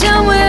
somewhere